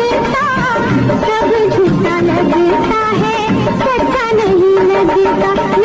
लगता सब झूठा लगता है सच्चा नहीं लगता।